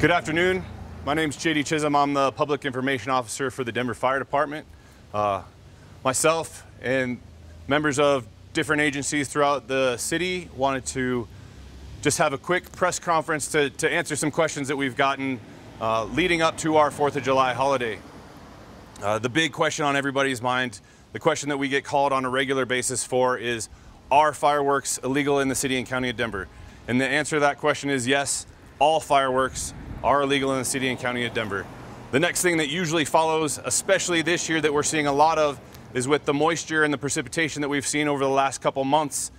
Good afternoon. My name is JD Chisholm. I'm the Public Information Officer for the Denver Fire Department. Uh, myself and members of different agencies throughout the city wanted to just have a quick press conference to, to answer some questions that we've gotten uh, leading up to our 4th of July holiday. Uh, the big question on everybody's mind, the question that we get called on a regular basis for is, are fireworks illegal in the city and county of Denver? And the answer to that question is yes, all fireworks are illegal in the city and county of Denver. The next thing that usually follows, especially this year that we're seeing a lot of, is with the moisture and the precipitation that we've seen over the last couple months.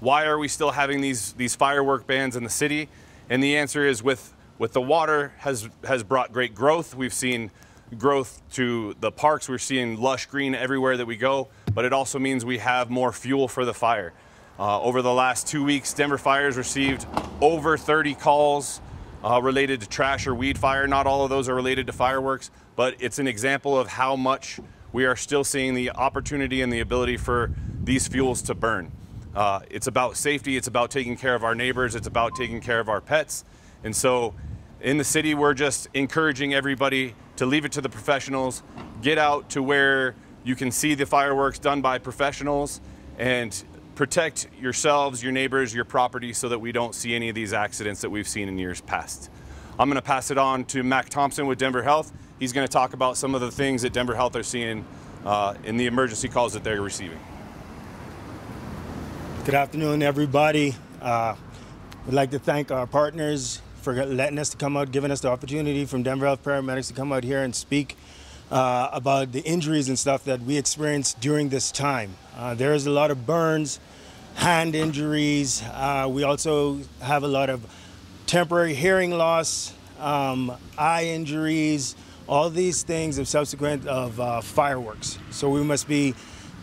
Why are we still having these, these firework bans in the city? And the answer is with, with the water has, has brought great growth. We've seen growth to the parks. We're seeing lush green everywhere that we go, but it also means we have more fuel for the fire. Uh, over the last two weeks, Denver Fires received over 30 calls uh, related to trash or weed fire. Not all of those are related to fireworks, but it's an example of how much we are still seeing the opportunity and the ability for these fuels to burn. Uh, it's about safety, it's about taking care of our neighbors, it's about taking care of our pets. And so in the city, we're just encouraging everybody to leave it to the professionals, get out to where you can see the fireworks done by professionals and protect yourselves, your neighbors, your property so that we don't see any of these accidents that we've seen in years past. I'm gonna pass it on to Mac Thompson with Denver Health. He's gonna talk about some of the things that Denver Health are seeing uh, in the emergency calls that they're receiving. Good afternoon, everybody. Uh, we'd like to thank our partners for letting us to come out, giving us the opportunity from Denver Health Paramedics to come out here and speak uh, about the injuries and stuff that we experienced during this time. Uh, there is a lot of burns, hand injuries. Uh, we also have a lot of temporary hearing loss, um, eye injuries, all these things of subsequent of uh, fireworks. So we must be,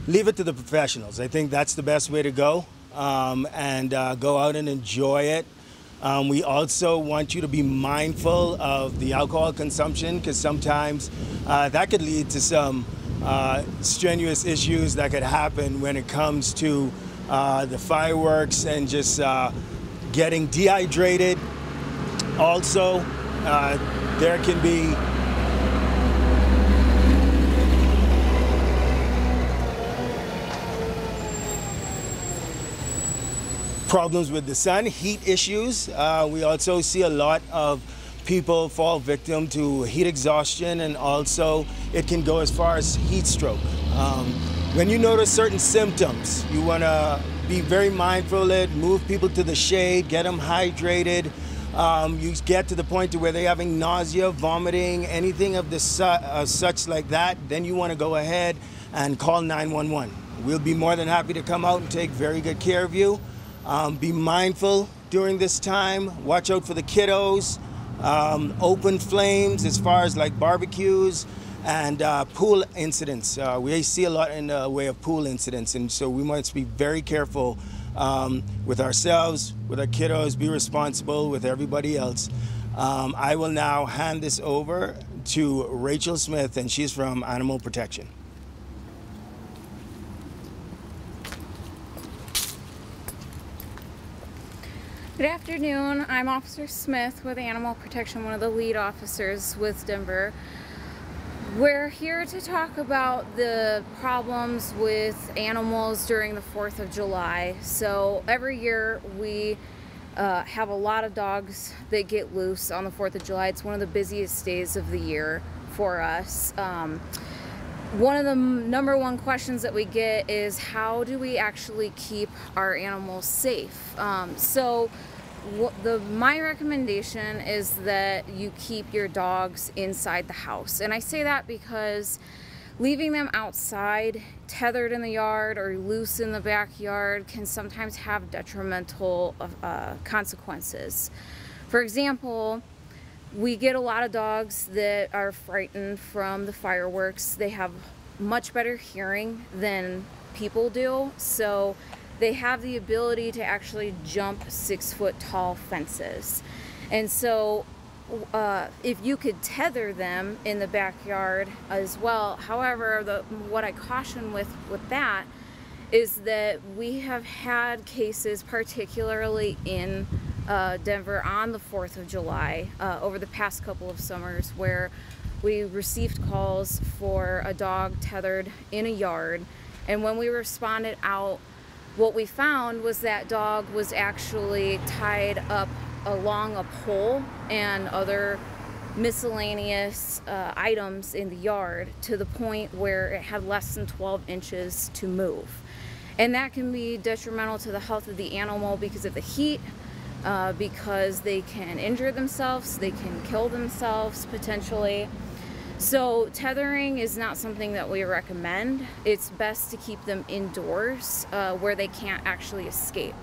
leave it to the professionals. I think that's the best way to go um, and uh, go out and enjoy it. Um, we also want you to be mindful of the alcohol consumption because sometimes uh, that could lead to some uh, strenuous issues that could happen when it comes to uh, the fireworks and just uh, getting dehydrated. Also, uh, there can be problems with the sun, heat issues. Uh, we also see a lot of people fall victim to heat exhaustion and also it can go as far as heat stroke. Um, when you notice certain symptoms, you want to be very mindful of it, move people to the shade, get them hydrated. Um, you get to the point to where they're having nausea, vomiting, anything of the su uh, such like that, then you want to go ahead and call 911. We'll be more than happy to come out and take very good care of you. Um, be mindful during this time. Watch out for the kiddos um, open flames as far as like barbecues and uh, pool incidents. Uh, we see a lot in the way of pool incidents, and so we must be very careful um, with ourselves, with our kiddos, be responsible with everybody else. Um, I will now hand this over to Rachel Smith, and she's from Animal Protection. Good afternoon. I'm Officer Smith with Animal Protection, one of the lead officers with Denver. We're here to talk about the problems with animals during the 4th of July. So every year we uh, have a lot of dogs that get loose on the 4th of July. It's one of the busiest days of the year for us. Um, one of the number one questions that we get is how do we actually keep our animals safe? Um, so the my recommendation is that you keep your dogs inside the house. And I say that because leaving them outside, tethered in the yard or loose in the backyard can sometimes have detrimental uh, consequences. For example, we get a lot of dogs that are frightened from the fireworks. They have much better hearing than people do. So they have the ability to actually jump six foot tall fences. And so uh, if you could tether them in the backyard as well. However, the, what I caution with, with that is that we have had cases, particularly in uh, Denver on the 4th of July uh, over the past couple of summers where we received calls for a dog tethered in a yard. And when we responded out, what we found was that dog was actually tied up along a pole and other miscellaneous uh, items in the yard to the point where it had less than 12 inches to move. And that can be detrimental to the health of the animal because of the heat, uh, because they can injure themselves, they can kill themselves potentially. So, tethering is not something that we recommend. It's best to keep them indoors uh, where they can't actually escape.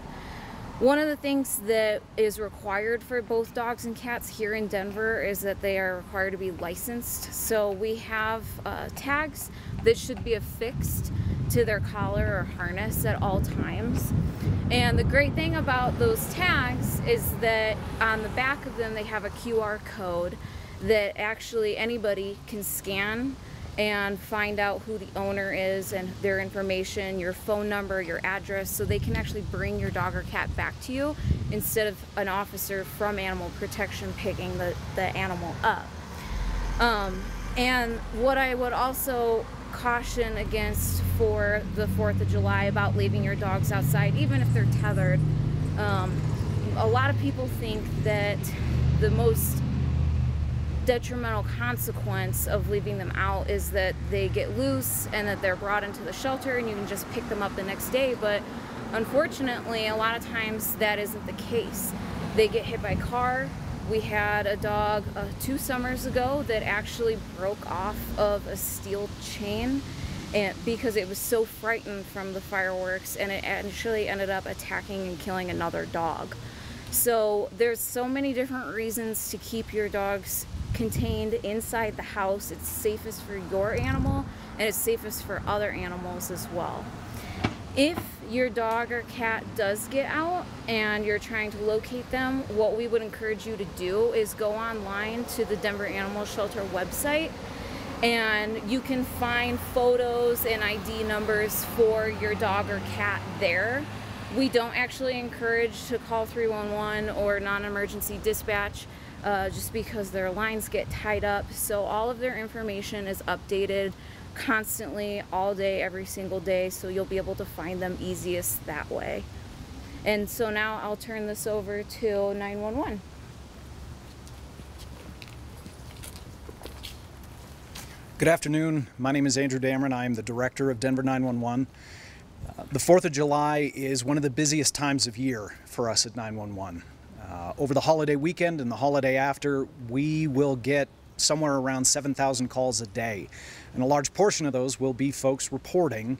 One of the things that is required for both dogs and cats here in Denver is that they are required to be licensed. So we have uh, tags that should be affixed to their collar or harness at all times. And the great thing about those tags is that on the back of them they have a QR code that actually anybody can scan and find out who the owner is and their information, your phone number, your address, so they can actually bring your dog or cat back to you instead of an officer from animal protection picking the, the animal up. Um, and what I would also caution against for the 4th of July about leaving your dogs outside, even if they're tethered, um, a lot of people think that the most detrimental consequence of leaving them out is that they get loose and that they're brought into the shelter and you can just pick them up the next day. But unfortunately, a lot of times that isn't the case. They get hit by car. We had a dog uh, two summers ago that actually broke off of a steel chain and because it was so frightened from the fireworks and it actually ended up attacking and killing another dog. So there's so many different reasons to keep your dogs contained inside the house. It's safest for your animal and it's safest for other animals as well. If your dog or cat does get out and you're trying to locate them, what we would encourage you to do is go online to the Denver Animal Shelter website and you can find photos and ID numbers for your dog or cat there. We don't actually encourage to call 311 or non emergency dispatch uh, just because their lines get tied up. So all of their information is updated constantly all day, every single day. So you'll be able to find them easiest that way. And so now I'll turn this over to 911. Good afternoon. My name is Andrew Dameron. I am the director of Denver 911. Uh, the 4th of July is one of the busiest times of year for us at 911. Uh, over the holiday weekend and the holiday after, we will get somewhere around 7,000 calls a day. And a large portion of those will be folks reporting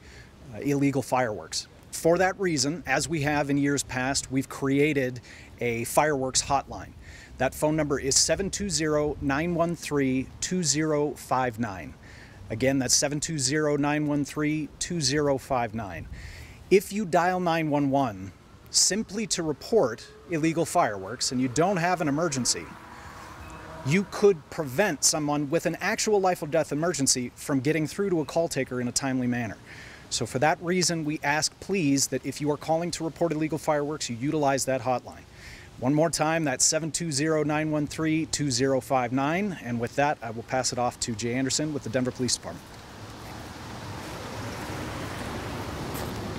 uh, illegal fireworks. For that reason, as we have in years past, we've created a fireworks hotline. That phone number is 720 913 2059. Again, that's 720 913 2059. If you dial 911 simply to report illegal fireworks and you don't have an emergency, you could prevent someone with an actual life or death emergency from getting through to a call taker in a timely manner. So, for that reason, we ask please that if you are calling to report illegal fireworks, you utilize that hotline. One more time, that's 720 913 2059. And with that, I will pass it off to Jay Anderson with the Denver Police Department.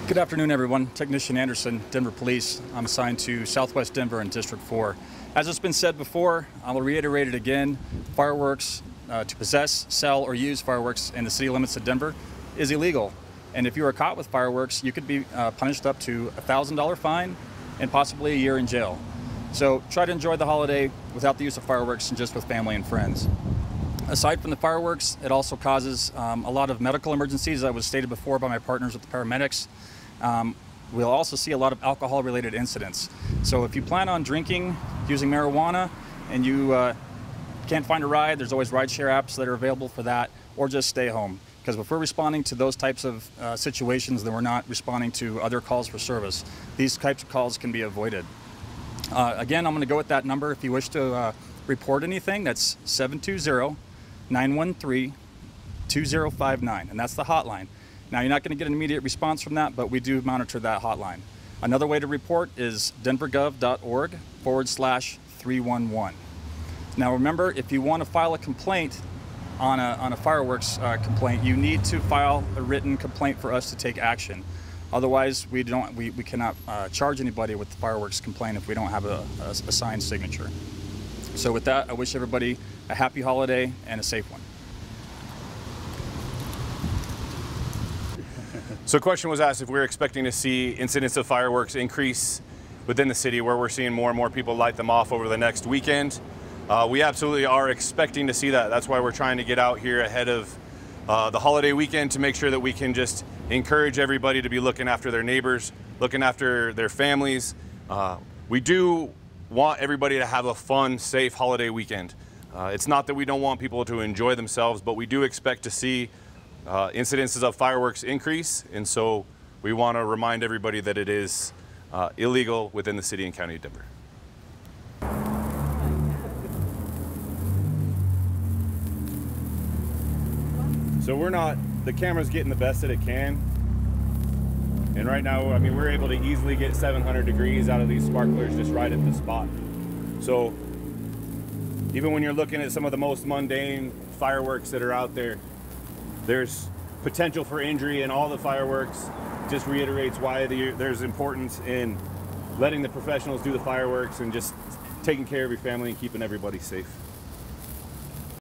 Good afternoon, everyone. Technician Anderson, Denver Police. I'm assigned to Southwest Denver and District 4. As it's been said before, I will reiterate it again. Fireworks, uh, to possess, sell, or use fireworks in the city limits of Denver is illegal. And if you are caught with fireworks, you could be uh, punished up to a $1,000 fine and possibly a year in jail. So try to enjoy the holiday without the use of fireworks and just with family and friends. Aside from the fireworks, it also causes um, a lot of medical emergencies, as was stated before by my partners with the paramedics. Um, we'll also see a lot of alcohol related incidents. So if you plan on drinking, using marijuana, and you uh, can't find a ride, there's always rideshare apps that are available for that, or just stay home. Because if we're responding to those types of uh, situations, then we're not responding to other calls for service. These types of calls can be avoided. Uh, again, I'm going to go with that number if you wish to uh, report anything. That's 720 913 2059, and that's the hotline. Now, you're not going to get an immediate response from that, but we do monitor that hotline. Another way to report is denvergov.org forward slash 311. Now remember, if you want to file a complaint on a, on a fireworks uh, complaint, you need to file a written complaint for us to take action. Otherwise, we don't we, we cannot uh, charge anybody with the fireworks complaint if we don't have a, a, a signed signature. So with that, I wish everybody a happy holiday and a safe one. So a question was asked if we're expecting to see incidents of fireworks increase within the city where we're seeing more and more people light them off over the next weekend. Uh, we absolutely are expecting to see that. That's why we're trying to get out here ahead of uh, the holiday weekend to make sure that we can just encourage everybody to be looking after their neighbors, looking after their families. Uh, we do want everybody to have a fun, safe holiday weekend. Uh, it's not that we don't want people to enjoy themselves, but we do expect to see uh, incidences of fireworks increase, and so we want to remind everybody that it is uh, illegal within the city and county of Denver. So we're not, the camera's getting the best that it can. And right now, I mean, we're able to easily get 700 degrees out of these sparklers just right at the spot. So even when you're looking at some of the most mundane fireworks that are out there, there's potential for injury in all the fireworks. Just reiterates why the, there's importance in letting the professionals do the fireworks and just taking care of your family and keeping everybody safe.